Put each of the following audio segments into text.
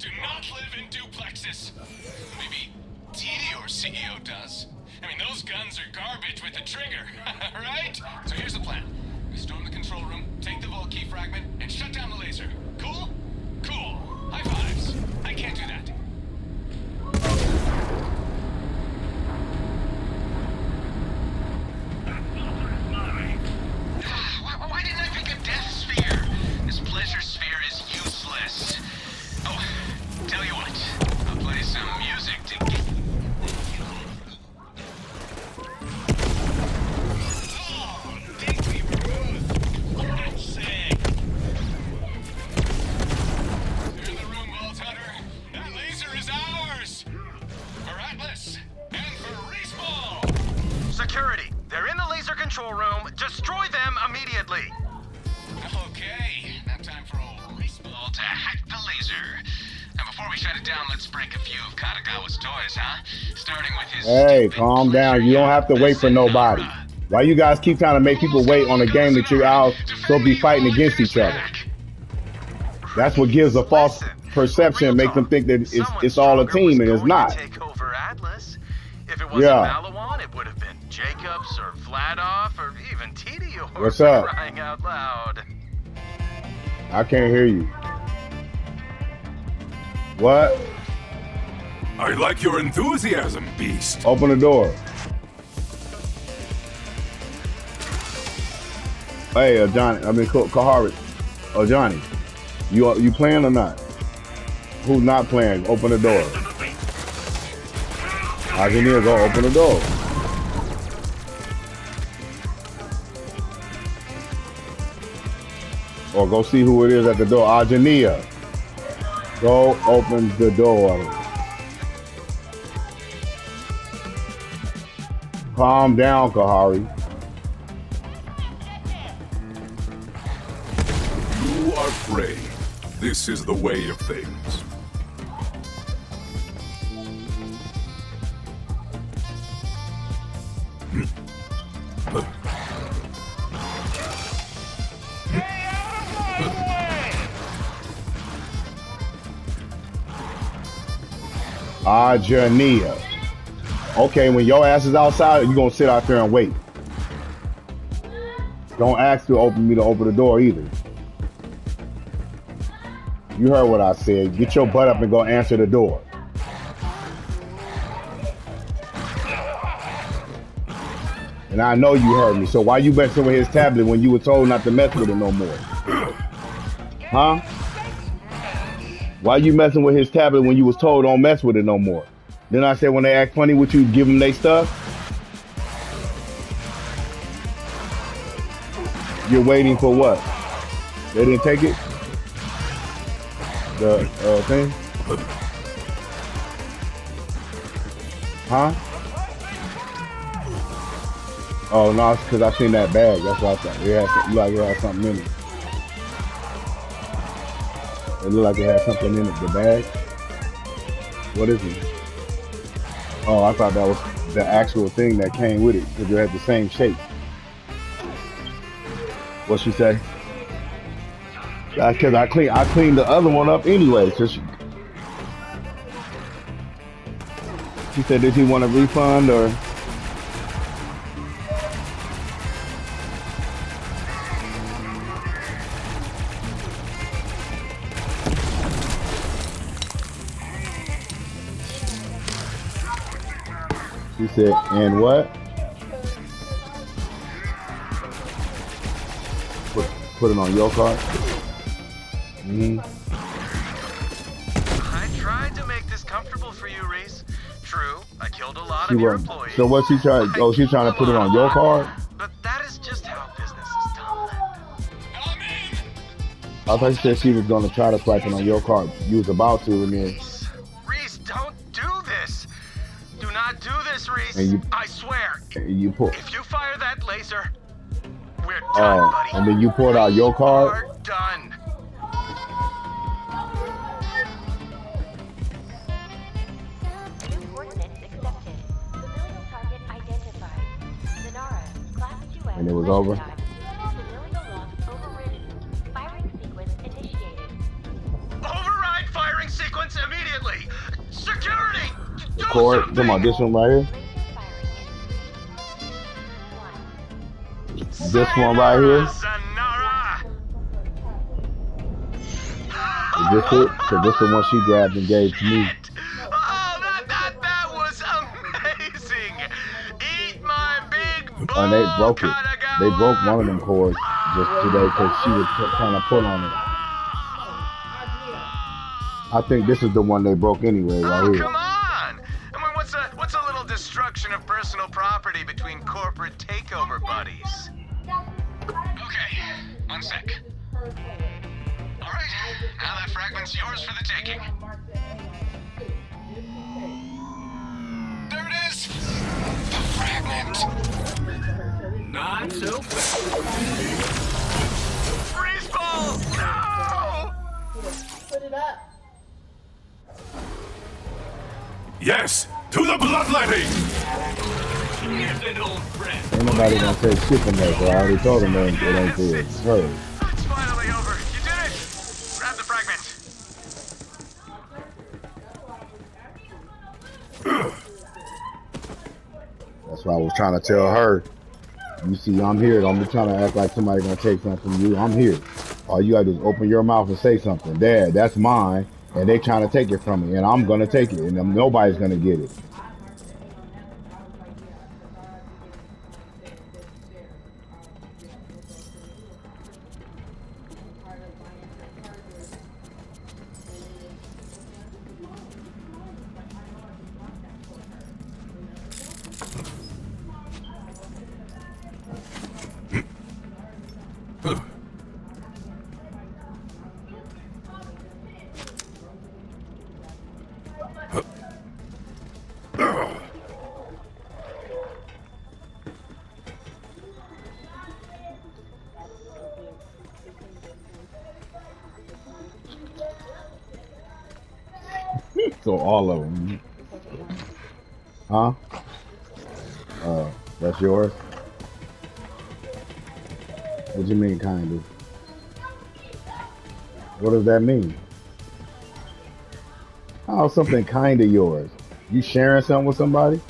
do not live in duplexes. Maybe TD or CEO does. I mean, those guns are garbage with a trigger, right? So here's the plan. We storm the control room, take the vault key fragment, and shut down the laser. Cool? Cool. High fives. I can't do that. Calm down. You don't have to wait for nobody. Why you guys keep trying to make people wait on a game that you're out so be fighting against each other? That's what gives a false perception makes them think that it's it's all a team and it's not. Take over Atlas. If it wasn't Yeah. Maliwan, it would have been Jakobs or Vladof or even Tediore. What's up? Crying out loud. I can't hear you. What? I like your enthusiasm, Beast. Open the door. Hey, uh, Johnny. I mean, Ka- Kahari. Oh, Johnny. You you playing or not? Who's not playing? Open the door. Engineer, go open the door. Or go see who it is at the door. Argenia. Go open the door. Calm down, Kahari. You are Frey. This is the way of things. Argenia. Okay, when your ass is outside, you're gonna sit out there and wait. Don't ask to open me to open the door either. You heard what I said. Get your butt up and go answer the door. And I know you heard me. So why you messing with his tablet when you were told not to mess with it no more? Huh? Why you messing with his tablet when you was told don't mess with it no more? Then I said when they act funny would you, give them their stuff. You're waiting for what? They didn't take it? The uh, thing? Huh? Oh no, it's because I seen that bag. That's why I thought it had, like it had something in it. It looked like it had something in it. The bag. What is it? Oh, I thought that was the actual thing that came with it because it had the same shape. What she say? Because I clean, I cleaned the other one up anyway. She, she said, did he want a refund or? She and what? Put, put it on your card. hmm I tried to make this comfortable for you, Rhys. True, I killed a lot She of your was, employees. so what she trying? Oh, she's trying to put it on your card. But that is just how business is done. I thought she said she was gonna try to swipe it on your card. You was about to, and then And you- I swear. you pull. If you fire that laser, we're oh, done, Oh, buddy. and then you pulled out your card. We're done. New coordinates accepted. Familial target identified. Zanara, class 2S. And it was over? Overridden. Firing sequence initiated. Override firing sequence cord. Come on, this one right here. This one right here. Is this it? Cause this the one she grabbed and gave to me. Oh, that, that, that was amazing! Eat my big And they broke it. They broke one of them cords just today because she was trying to pull on it. I think this is the one they broke anyway, right Oh, here. come on! I mean, what's a what's a little destruction of personal property between corporate takeover buddies? Okay, one sec. All right, now that fragment's yours for the taking. There it is! The fragment! Not so Freeze ball! No! Put it up. Yes, to the bloodletting! Ain't nobody gonna take shit from that, so I already told him it ain't theirs. It's. It's finally over. You did it! Grab the fragment. That's why I was trying to tell her. You see, I'm here. Don't be trying to act like somebody gonna take something from you. I'm here. All you gotta do is open your mouth and say something. Dad, that's mine, and they trying to take it from me, and I'm gonna take it, and nobody's gonna get it. Yours? What do you mean, kind of? What does that mean? Is something kind of yours? You sharing something with somebody?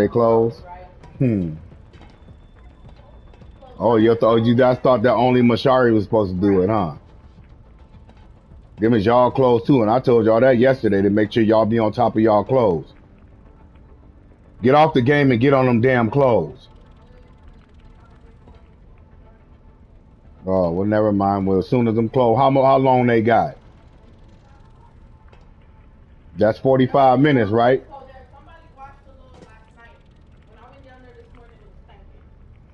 To do their clothes? Hmm. Oh, you thought you guys thought that only Mashari was supposed to do it, huh? Them is y'all clothes too, and I told y'all that yesterday to make sure y'all be on top of y'all clothes. Get off the game and get on them damn clothes. Oh, well, never mind. Well, as soon as them clothes, how how long they got? That's 45 minutes, right? So there, somebody watched the little last night. When I went down there this morning, it was stinking.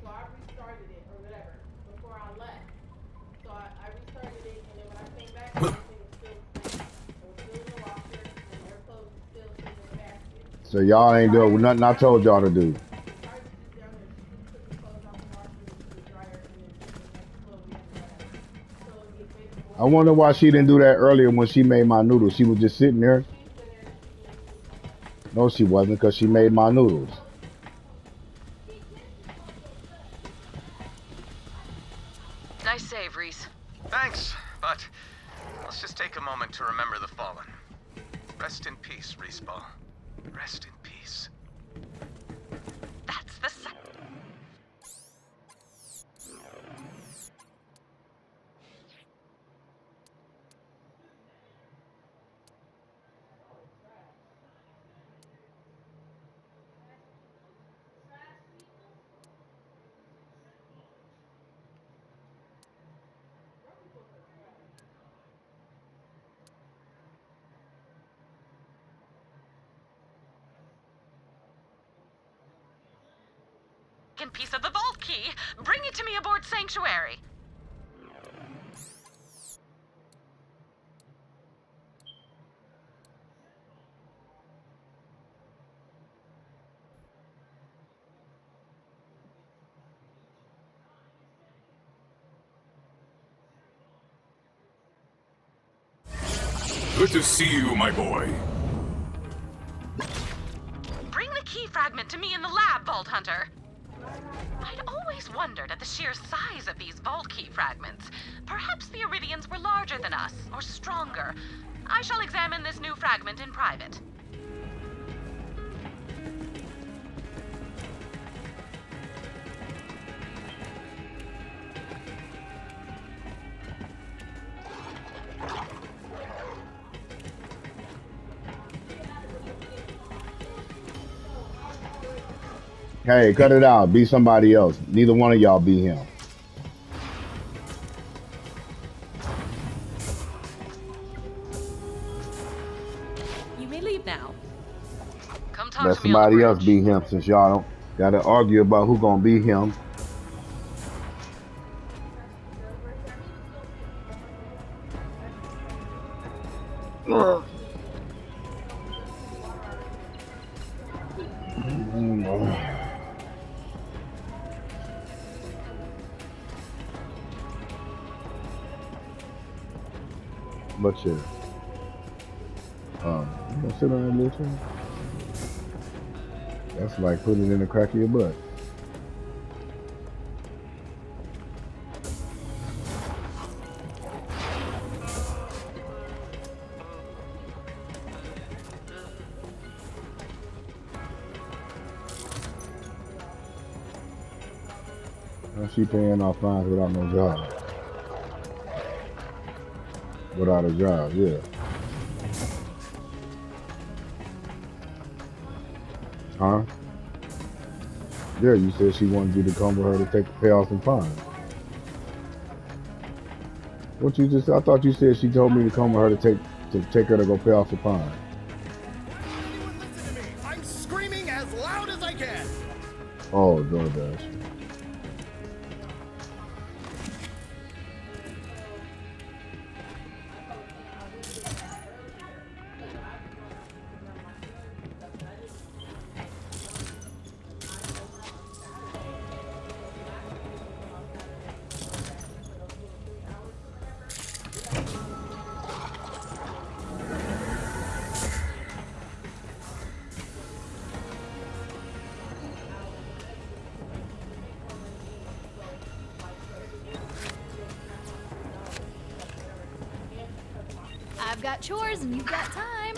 So I restarted it or whatever before I left. So I, I restarted it, and then when I came back, everything was still stinking. It was still in the washer, and their clothes was still sitting in the basket. So y'all ain't doing nothing I told y'all to do. I was just down there, she took the clothes off the washer into the dryer, and then she was like, clothes in the dryer. So it basically I wonder why she didn't do that earlier when she made my noodles. She was just sitting there. No, she wasn't, because she made my noodles. Nice save, Rhys. Thanks, but let's just take a moment to remember the fallen. Rest in peace, Respawn. Rest in peace. That's the se- second piece of the vault key. Bring it to me aboard Sanctuary. Good to see you, my boy. Bring the key fragment to me in the lab, Vault Hunter. I'd always wondered at the sheer size of these Vault Key fragments. Perhaps the Eridians were larger than us, or stronger. I shall examine this new fragment in private. Hey, cut it out. Be somebody else. Neither one of y'all be him. You may leave now. Come talk Let to me somebody else be him since y'all don't gotta argue about who gonna be him. Mm. But yeah. Um, you gonna sit on that little chair? That's like putting it in the crack of your butt. She paying off fines without no job? Without a job, yeah. Huh? Yeah, you said she wanted you to come with her to take pay off some fines. What you just? I thought you said she told me to come with her to take to take her to go pay off the fine. Anyone listen to me? I'm screaming as loud as I can. Oh, DoorDash. Got time.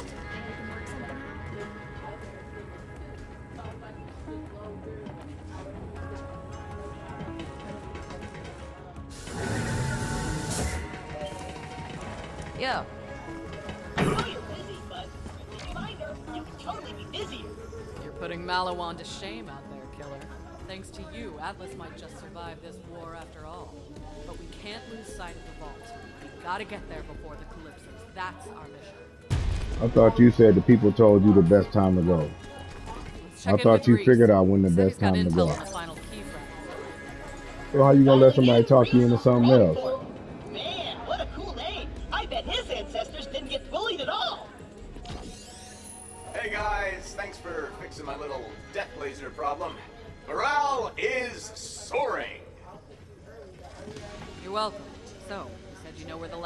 Yo, you're putting Maliwan to shame out there, killer. Thanks to you, Atlas might just survive this war after all. But we can't lose sight of the vault. We gotta get there before the Calypsos. That's our mission. I thought you said the people told you the best time to go. I thought you figured out when the best time to go. on the final key fragment. So how you gonna let somebody talk you into something else?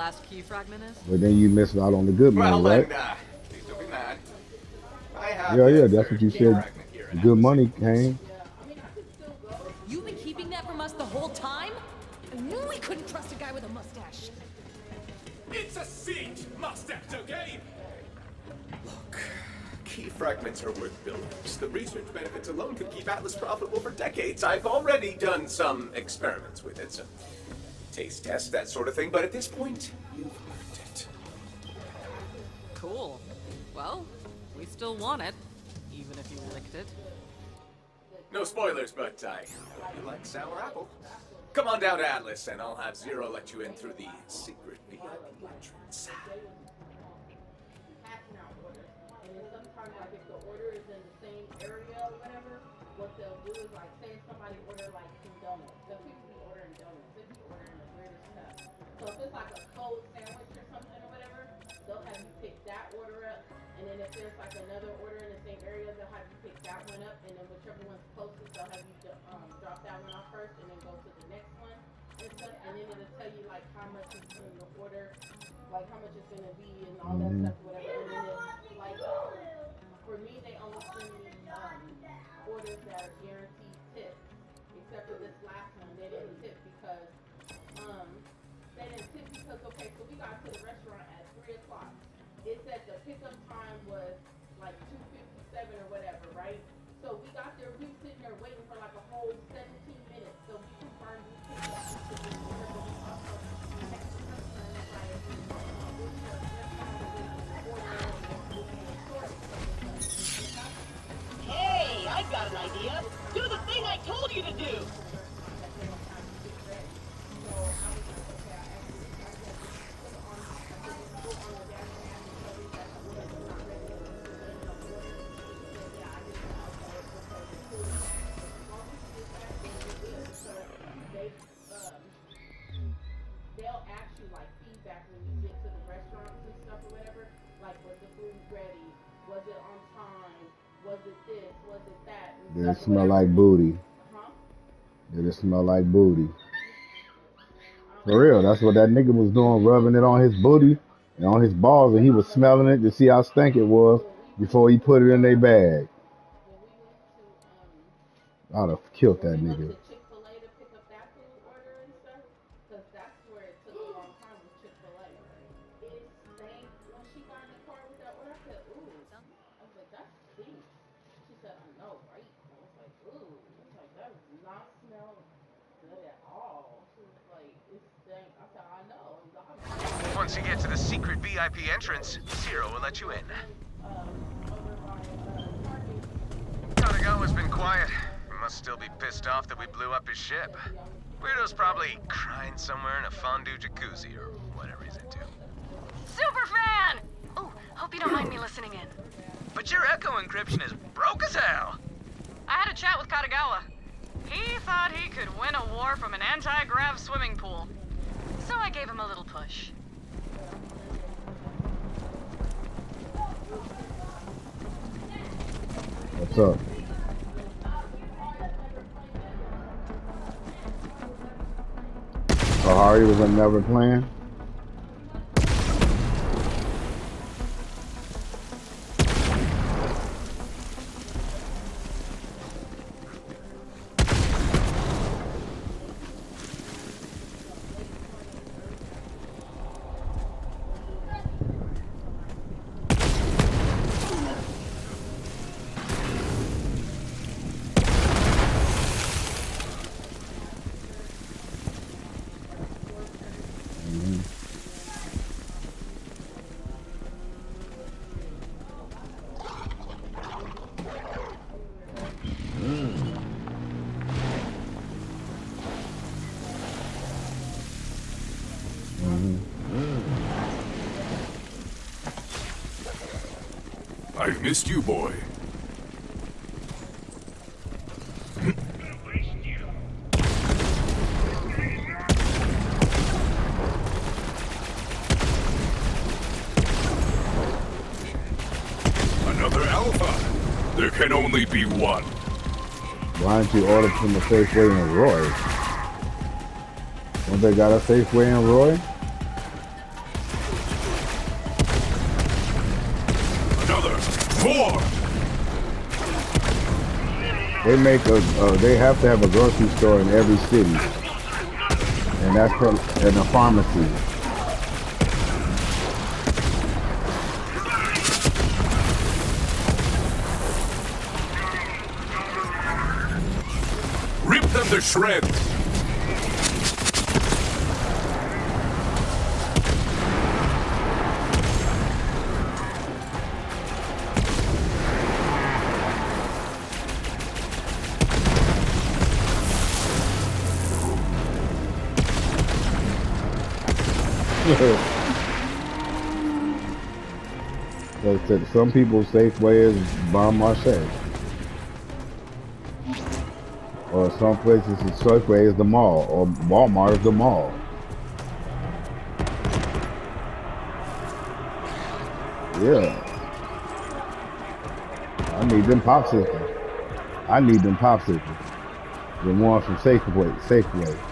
Last key fragment is? But then you missed out on the good money, Well, right? uh, please don't be mad. I have Yeah, yeah, that's what you said. fragment here in The good money came. You've been keeping that from us the whole time? I knew we couldn't trust a guy with a mustache. It's a seat, mustache, okay? Look, key fragments are worth billions. The research benefits alone could keep Atlas profitable for decades. I've already done some experiments with it, some taste test, that sort of thing. But at this point, you've earned it. Cool. Well, we still want it, even if you licked it. No spoilers, but I hope you like sour apple. Come on down to Atlas, and I'll have Zero let you in through the secret VIP entrance. It's, like, a cold sandwich or something or whatever, they'll have you pick that order up. And then if there's, like, another order in the same area, they'll have you pick that one up. And then whichever one's closest, they'll have you um, drop that one off first and then go to the next one and stuff. And then it'll tell you, like, how much is in the order like how much it's gonna be and all that Mhm. stuff, smell like booty? Did it smell like booty? For real, that's what that nigga was doing, rubbing it on his booty and on his balls, and he was smelling it to see how stank it was before he put it in their bag. I'd have killed that nigga. She said, I know, right? I was ooh. Was like, that does not smell good at all. She was like, it stank. I said, I know. The Once you get to the secret VIP entrance, Zero will let you in. Katagawa's been quiet. He must still be pissed off that we blew up his ship. Weirdo's probably crying somewhere in a fondue jacuzzi or whatever he's into. Superfan! Oh, hope you don't mind me listening in. But your echo encryption is broke as hell. I had a chat with Katagawa. He thought he could win a war from an anti-grav swimming pool. So I gave him a little push. What's up? Harry was never playing? Missed you, boy. Another Alpha. There can only be one. Why don't you order from the Safeway in Roy? Don't they got a Safeway in Roy? They make a, uh, they have to have a grocery store in every city, and that's for, and a pharmacy. Rip them to shreds. So some people's Safeway is Bon Marché. Or some places Safeway is the mall, or Walmart is the mall. Yeah. I need them popsicles. I need them popsicles. The ones from Safeway. Safeway.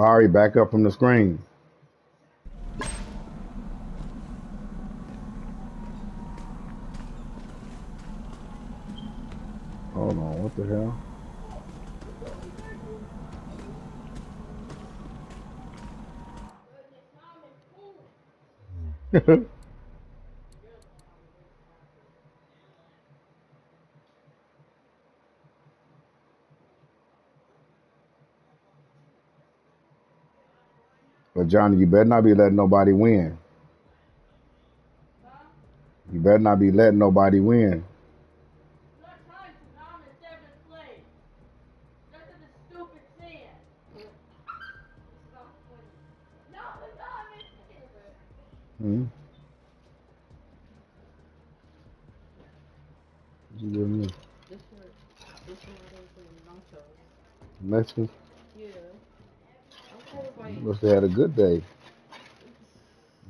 Gary, back up from the screen. Hold on, what the hell? but Johnny, you better not be letting nobody win. You better not be letting nobody win. Not trying to nom and seven slaves. That's in the stupid sin. Stop playing. No, the nom is Hmm? You doing here? This this is. Mexican? You must have had a good day.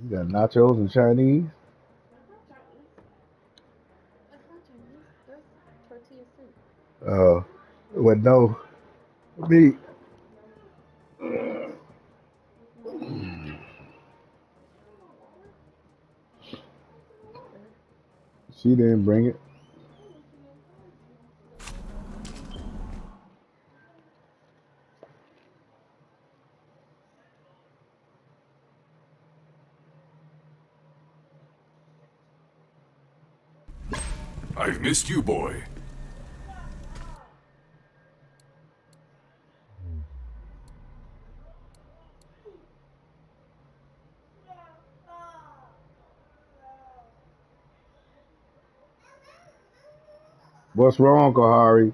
You got nachos and Chinese? Uh, with no meat. She didn't bring it. I've missed you, boy. What's wrong, Kahari?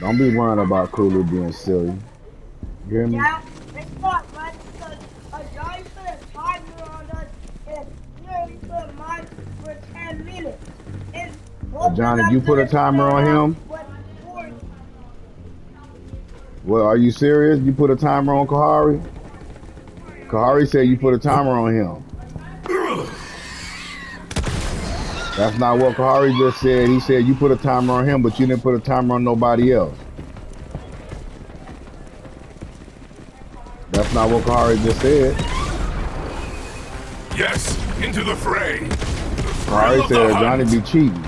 Don't be worrying about Kulu being silly. You hear me? Yeah, it's not right because a guy put a timer on us and nearly put mine for 10 minutes. Uh, Johnny, you put a timer on him? Well, are you serious? You put a timer on Kahari? Kahari said you put a timer on him. That's not what Kahari just said. He said you put a timer on him, but you didn't put a timer on nobody else. That's not what Kahari just said. Yes, into the fray. Kahari the said. Johnny be cheating.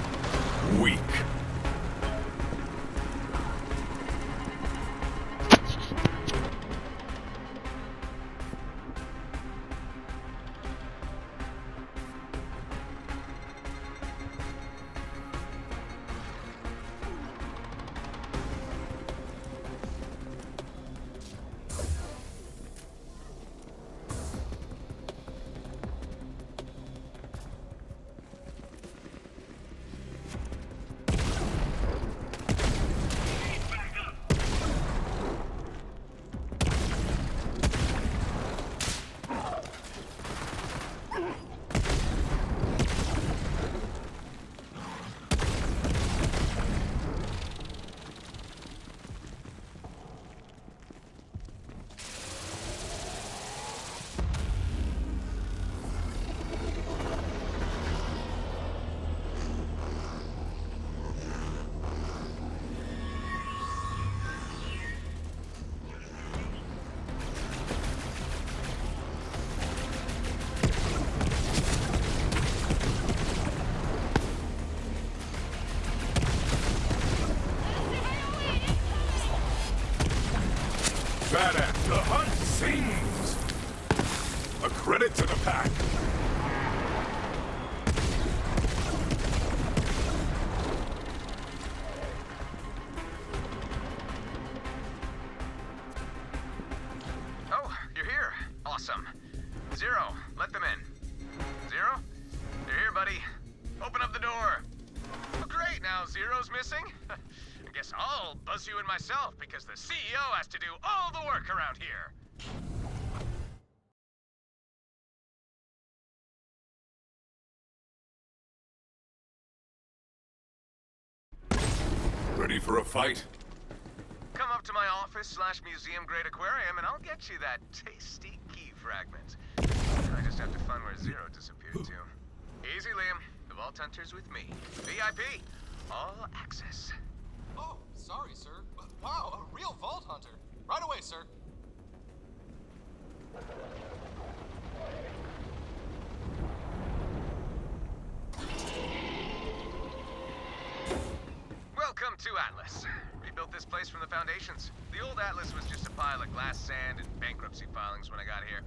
Ready for a fight? Come up to my office slash museum grade aquarium and I'll get you that tasty key fragment. I just have to find where Zero disappeared to. Easy, Liam. The Vault Hunter's with me. VIP. All access. Oh, sorry, sir. Wow, a real Vault Hunter. Right away, sir. Welcome to Atlas. Rebuilt this place from the foundations. The old Atlas was just a pile of glass sand and bankruptcy filings when I got here.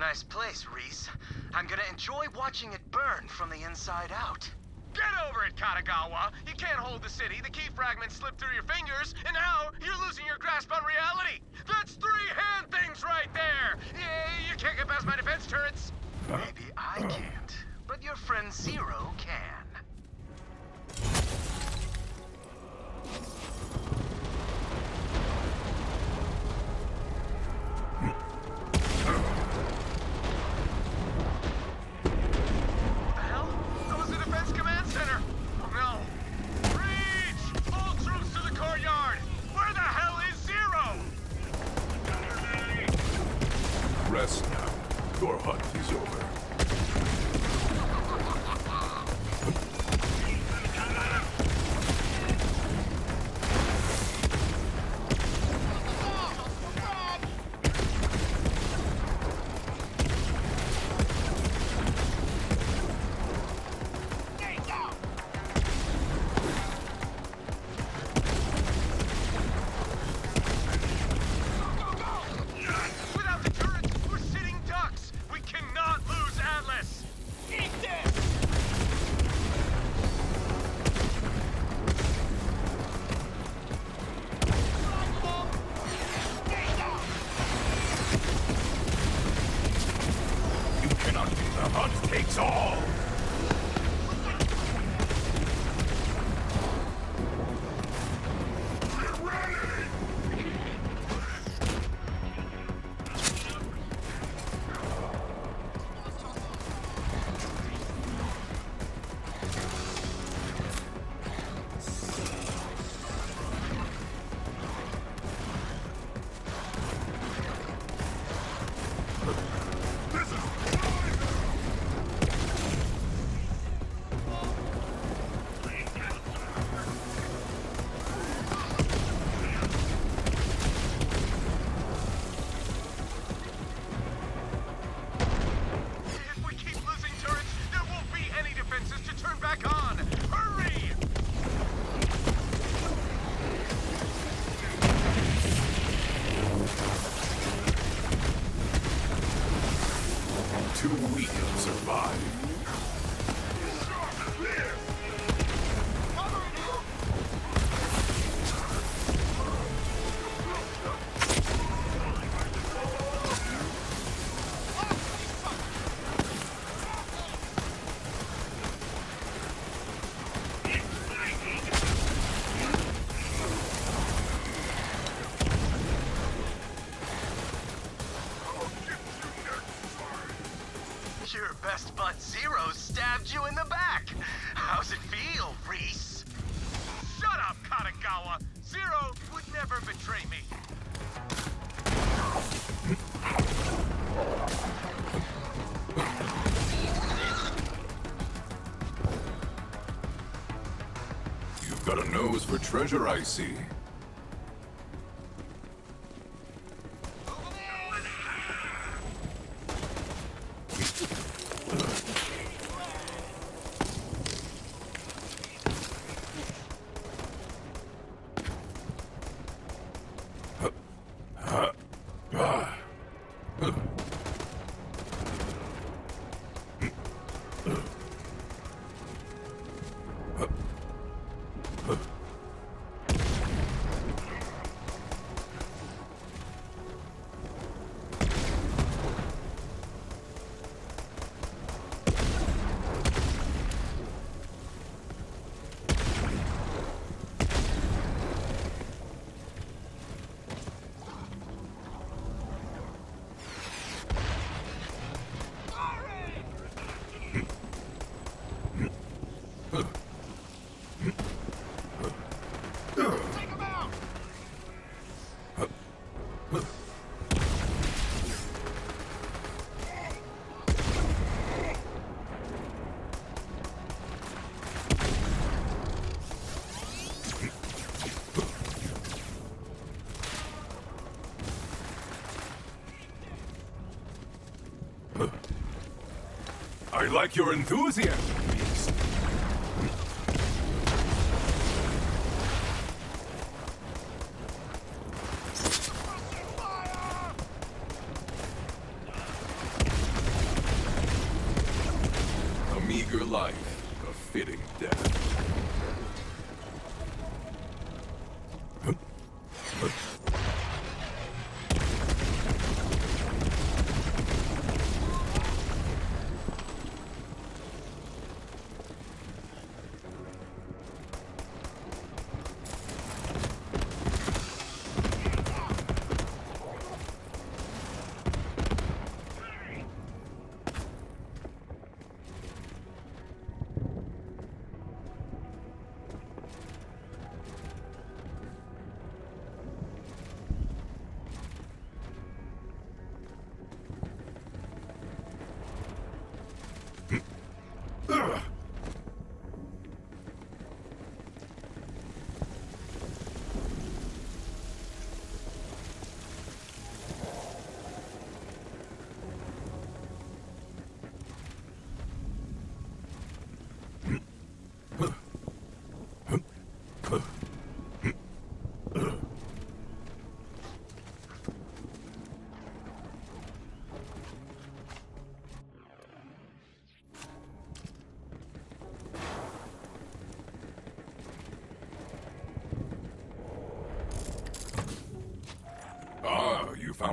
Nice place, Rhys. I'm gonna enjoy watching it burn from the inside out. Get over it, Katagawa! You can't hold the city, the key fragments slipped through your fingers, and now you're losing your grasp on reality! That's three hand things right there! You can't get past my defense turrets! Maybe I can't, but your friend Zero can. Rest now. Your hunt is over. For treasure, I see. I like your enthusiasm, A meager life, a fitting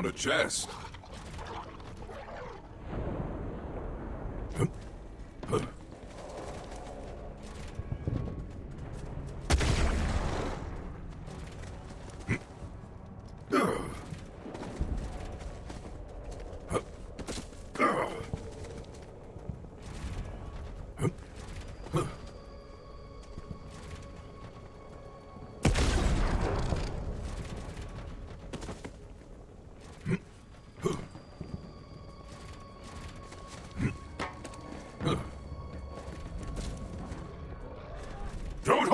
a chest.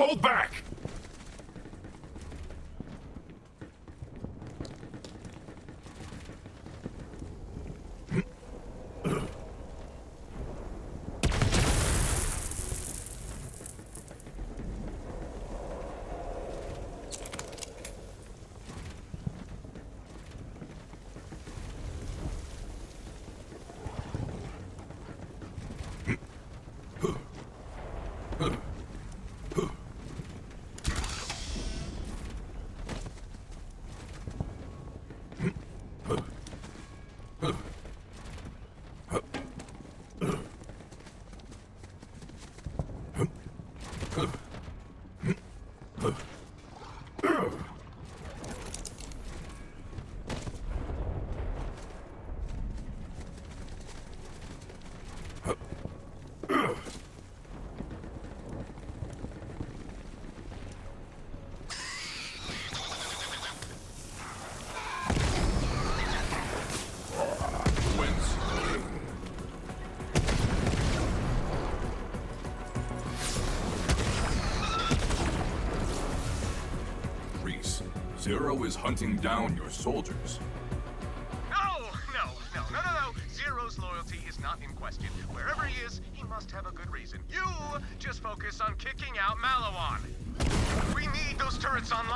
Hold back! Zero is hunting down your soldiers. No, no, no, no, no, no. Zero's loyalty is not in question. Wherever he is, he must have a good reason. You just focus on kicking out Maliwan. We need those turrets online.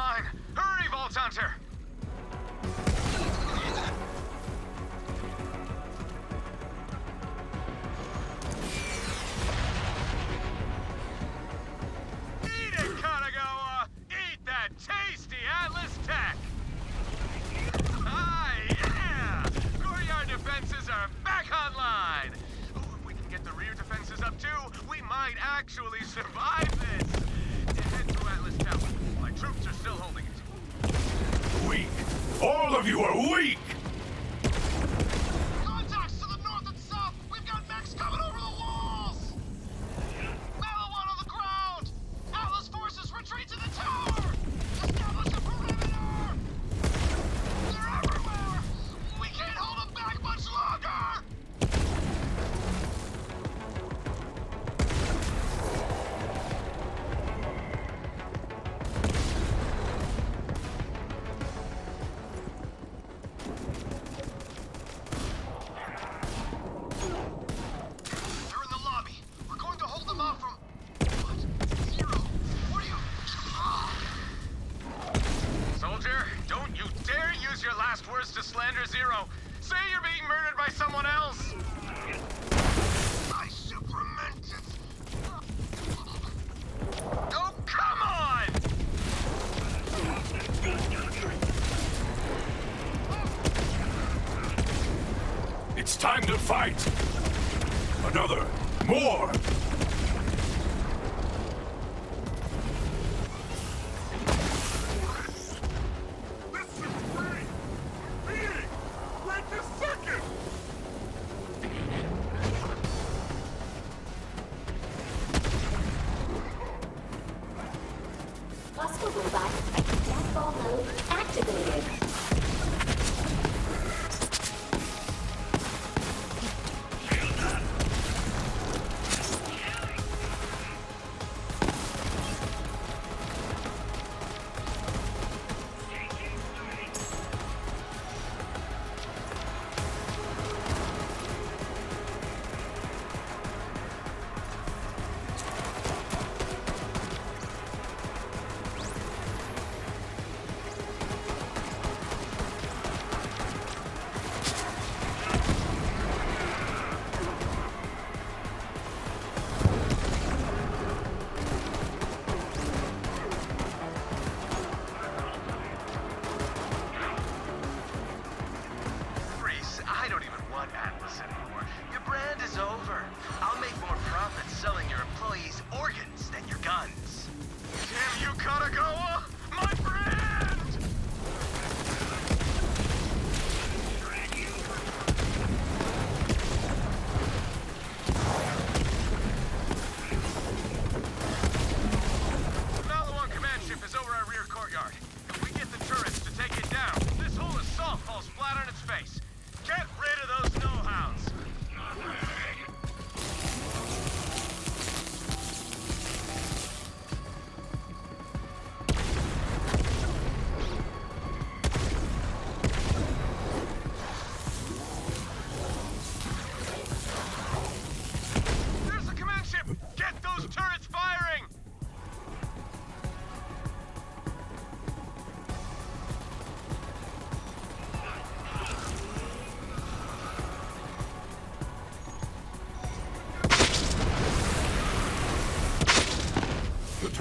Fight! Another! More! Oscar robot, Blackball mode activated.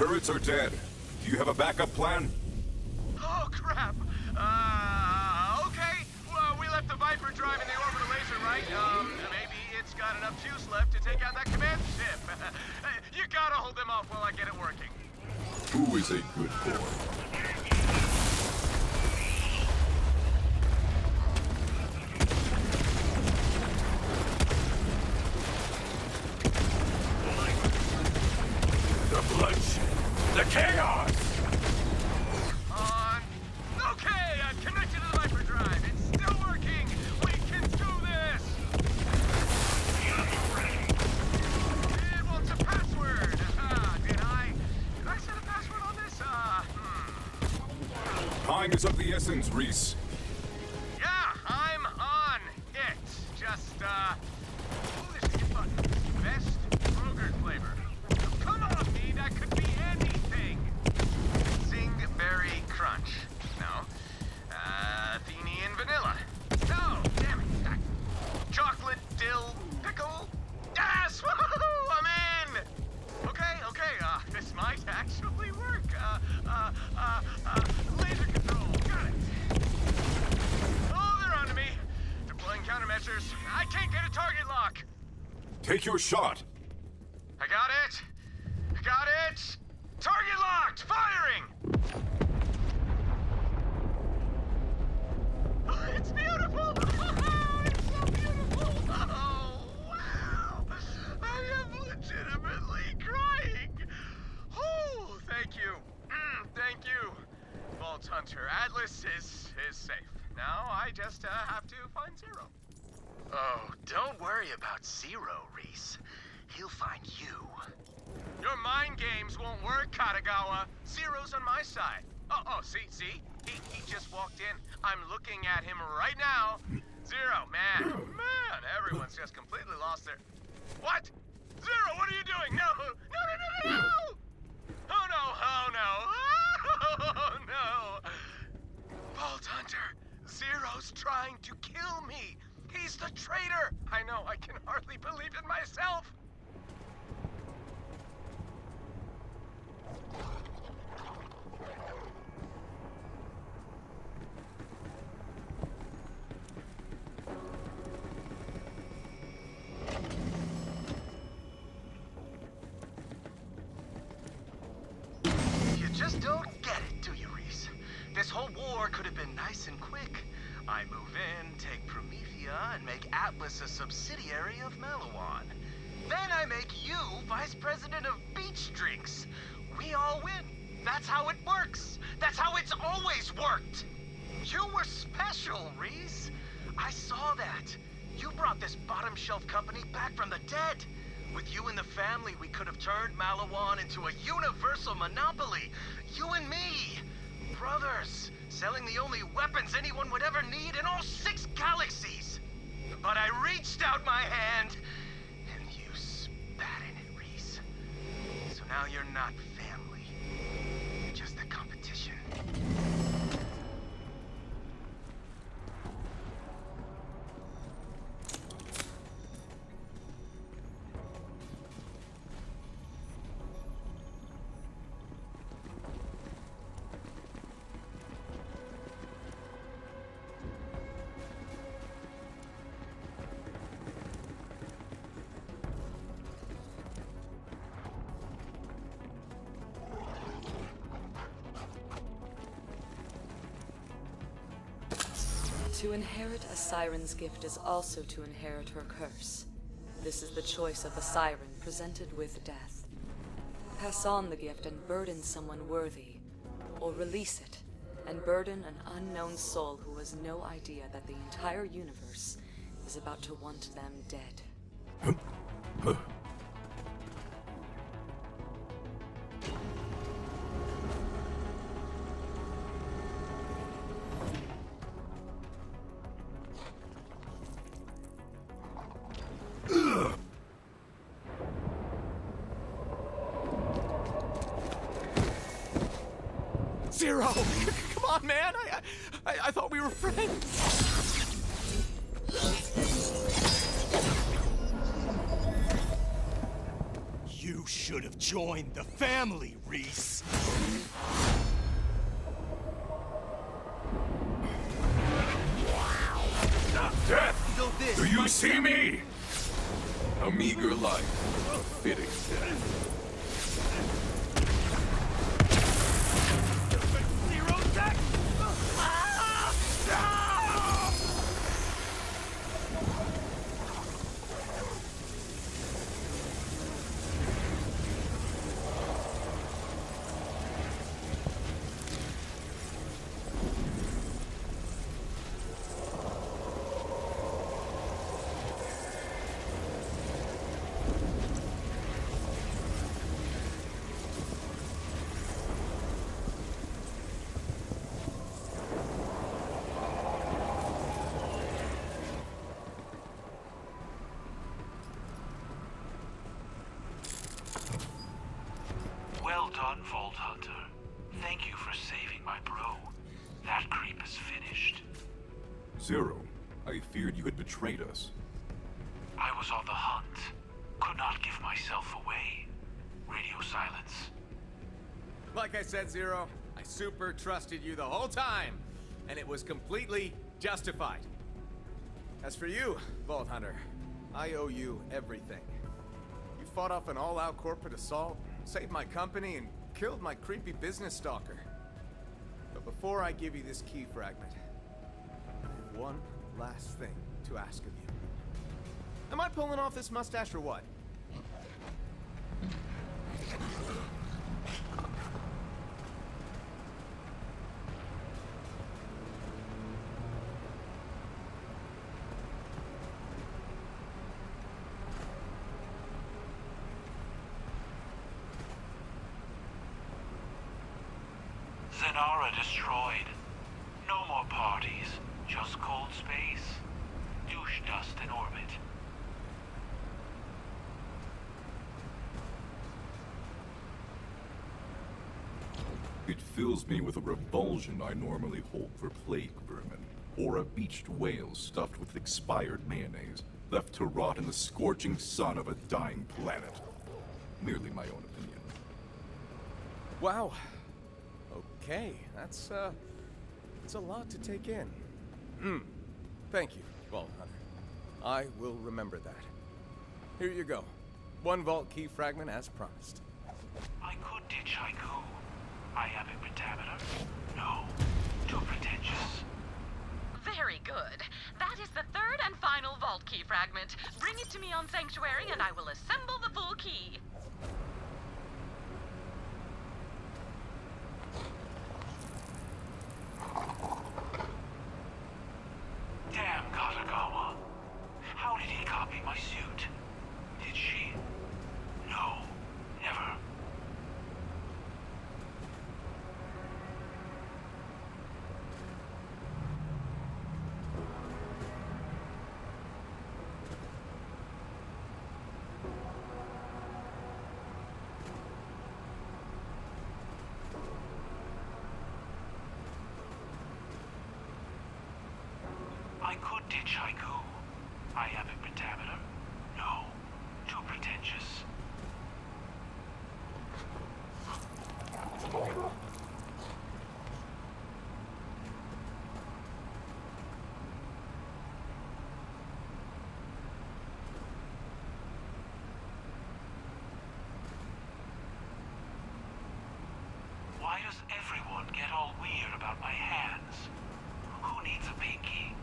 Turrets are dead. Do you have a backup plan? Oh, crap. Uh, okay. Well, we left the Viper driving the orbital laser, right? Um, maybe it's got enough juice left to take out that command ship. you gotta hold them off while I get it working. Who is a good boy? Your shot. I got it. I got it. Target locked. Firing. Oh, it's beautiful. it's so beautiful. Oh, wow. I am legitimately crying. Oh, thank you. Mm, thank you. Vault Hunter Atlas is is safe. Now I just uh, have to find Zero. Oh, don't worry about Zero, Rhys. He'll find you. Your mind games won't work, Katagawa. Zero's on my side. Oh, oh, see, see? He, he just walked in. I'm looking at him right now. Zero, man, man, everyone's just completely lost their... What? Zero, what are you doing? No, no, no, no, no! Oh, no, oh, no, oh, no! Vault Hunter, Zero's trying to kill me. Rhys, the traitor! I know, I can hardly believe it myself! You just don't get it, do you, Rhys? This whole war could have been nice and quick. I move in, take And make Atlas a subsidiary of Maliwan. Then I make you vice president of Beach Drinks. We all win. That's how it works. That's how it's always worked. You were special, Rhys. I saw that. You brought this bottom shelf company back from the dead. With you and the family, we could have turned Maliwan into a universal monopoly. You and me. Brothers, selling the only weapons anyone would ever need in all six galaxies. But I reached out my hand, and you spat in it, Rhys. So now you're not family. You're just a competition. To inherit a siren's gift is also to inherit her curse. This is the choice of a siren presented with death. Pass on the gift and burden someone worthy, or release it and burden an unknown soul who has no idea that the entire universe is about to want them dead. friends! You should have joined the family, Rhys. Death! Do you see me? Zero, I feared you had betrayed us. I was on the hunt. Could not give myself away. Radio silence. Like I said, Zero, I super trusted you the whole time, and it was completely justified. As for you, Vault Hunter, I owe you everything. You fought off an all-out corporate assault, saved my company, and killed my creepy business stalker. But before I give you this key fragment, I have one last thing to ask of you. Am I pulling off this mustache or what? Zenara destroyed. No more parties. Just cold space. Douche dust in orbit. It fills me with a revulsion I normally hold for plague vermin. or a beached whale stuffed with expired mayonnaise, left to rot in the scorching sun of a dying planet. Merely my own opinion. Wow. Okay, that's, uh, it's a lot to take in. Hmm. Thank you, Vault Hunter. I will remember that. Here you go. One vault key fragment as promised. I could ditch Haiku. I have a pentameter. No, too pretentious. Very good. That is the third and final vault key fragment. Bring it to me on Sanctuary and I will assemble the full key. Damn Katagawa. How did he copy my suit? Did she? No, never. I could ditch Haiku. I have a pentameter. No, too pretentious. Why does everyone get all weird about my hands? Who needs a pinky?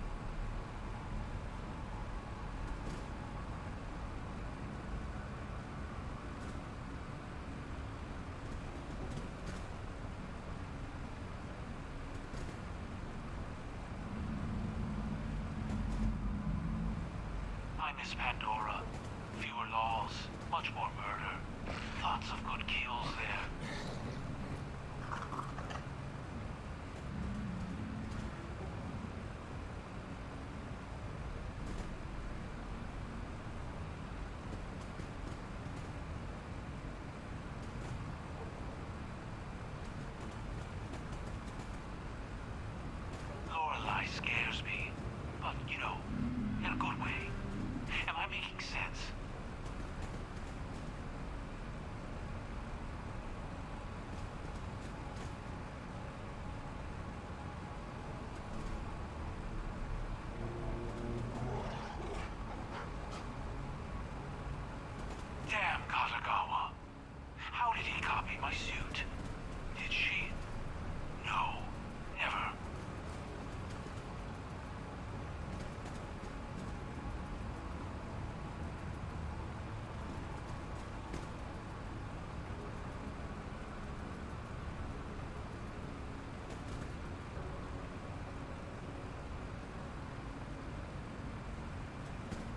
I miss Pandora. Fewer laws, much more murder. Lots of good kills there. Lorelei scares me. But, you know, in a good way. Am I making sense? Damn Katagawa. How did he copy my suit? Did she? No, never.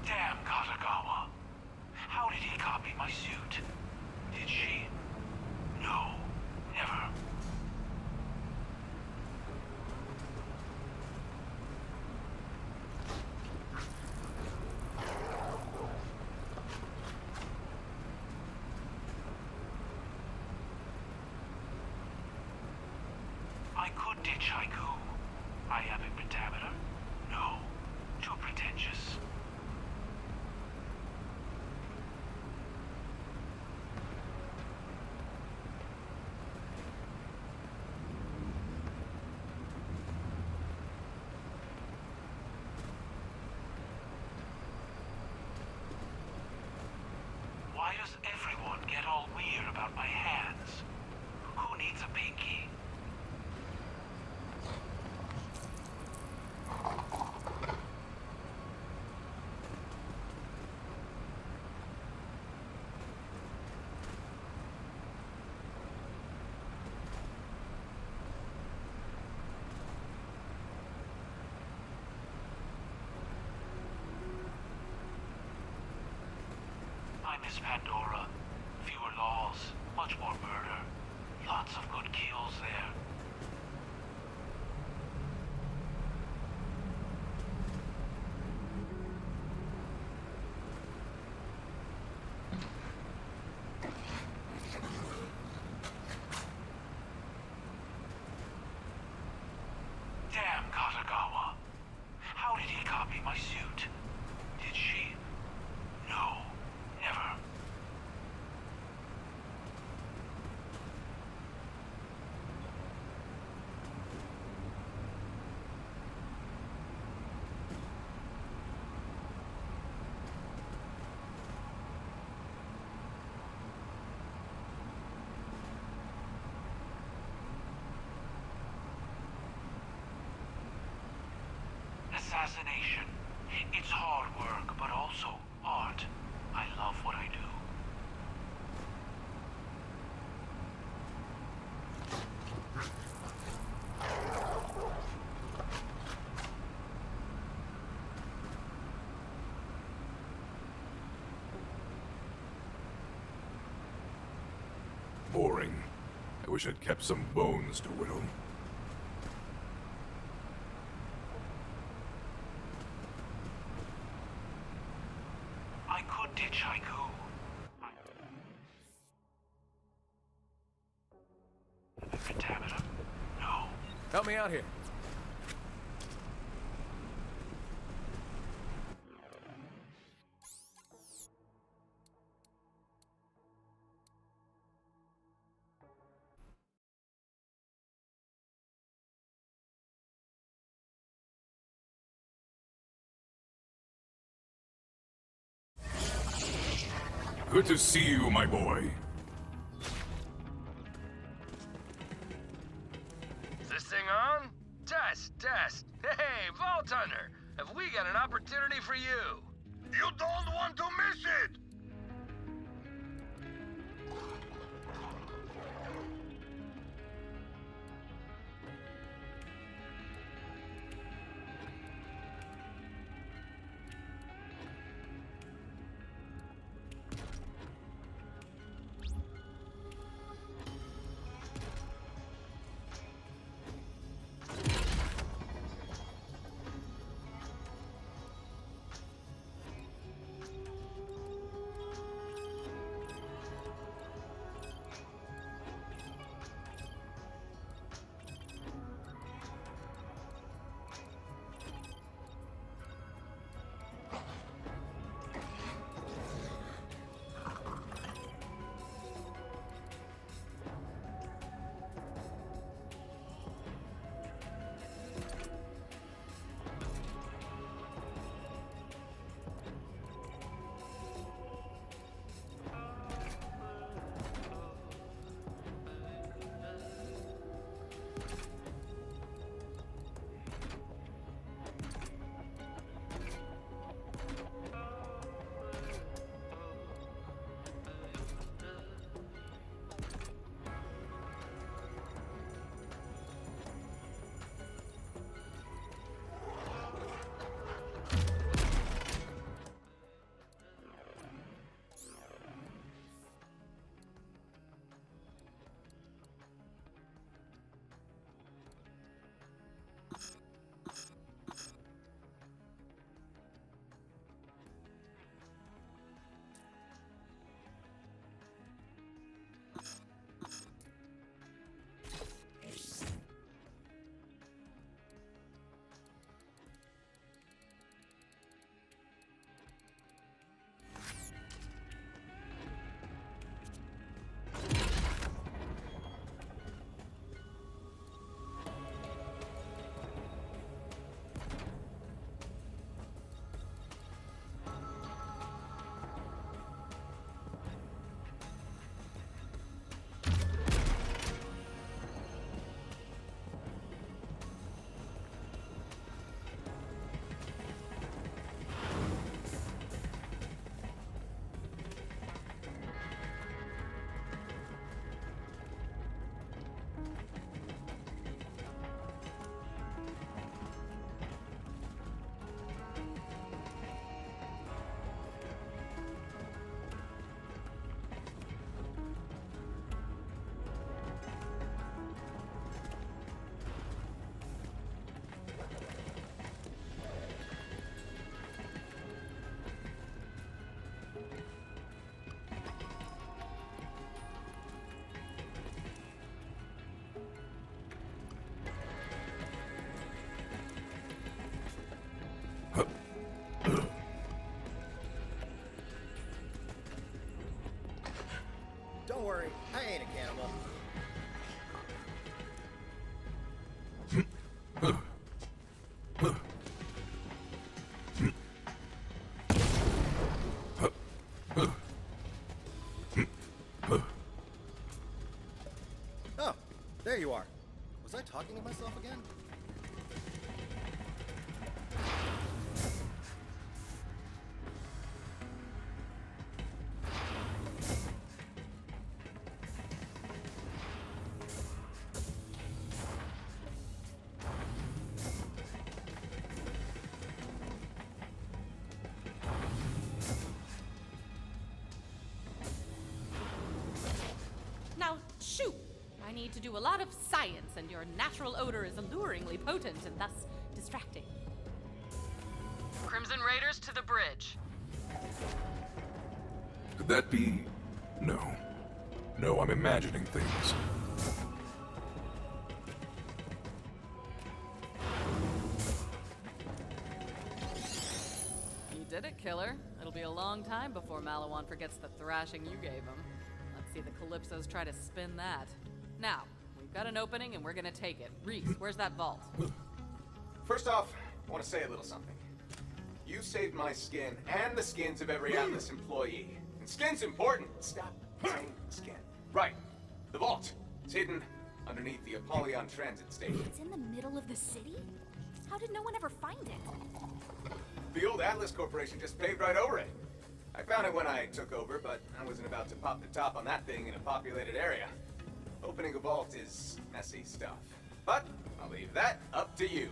Damn Katagawa. How did he copy my suit? Did she? No, never. I could. I have a pentameter. No, too pretentious. Why does everyone get all weird about my hands? Who needs a pinky? I miss Pandora. Fewer laws, much more murder. Lots of good kills there. Assassination. It's hard work, but also art. I love what I do. Boring. I wish I'd kept some bones to whittle. Out here. Good to see you, my boy. Opportunity for you? You don't want to miss there you are. Was I talking to myself again? To do a lot of science, and your natural odor is alluringly potent and thus distracting. Crimson Raiders to the bridge. Could that be. No. No, I'm imagining things. You did it, killer. It'll be a long time before Maliwan forgets the thrashing you gave him. Let's see the Calypsos try to spin that. Now, we've got an opening and we're gonna take it. Rhys, where's that vault? First off, I want to say a little something. You saved my skin and the skins of every Atlas employee. And skin's important. Stop saying skin. Right. The vault. It's hidden underneath the Apollyon Transit Station. It's in the middle of the city? How did no one ever find it? The old Atlas Corporation just paved right over it. I found it when I took over, but I wasn't about to pop the top on that thing in a populated area. Opening a vault is messy stuff. But I'll leave that up to you.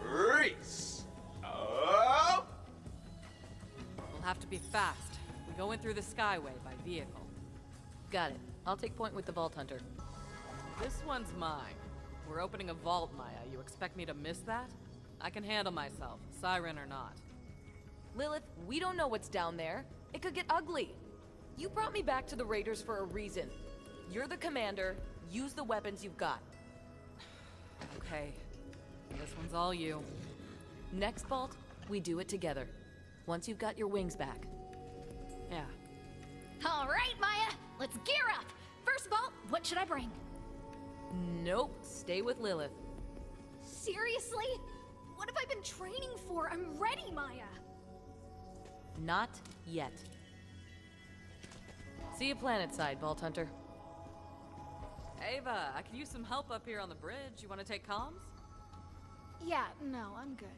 Rhys! Oh! We'll have to be fast. We go in through the Skywell by vehicle. Got it. I'll take point with the Vault Hunter. This one's mine. We're opening a vault, Maya. You expect me to miss that? I can handle myself, siren or not. Lilith, we don't know what's down there. It could get ugly. You brought me back to the Raiders for a reason. You're the commander. Use the weapons you've got. Okay. This one's all you. Next vault, we do it together. Once you've got your wings back. Yeah. All right, Maya, let's gear up. First all, what should I bring? Nope, stay with Lilith. Seriously? What have I been training for? I'm ready, Maya. Not yet. See you planet side, Vault Hunter. Ava, I could use some help up here on the bridge. You want to take comms? Yeah, no, I'm good.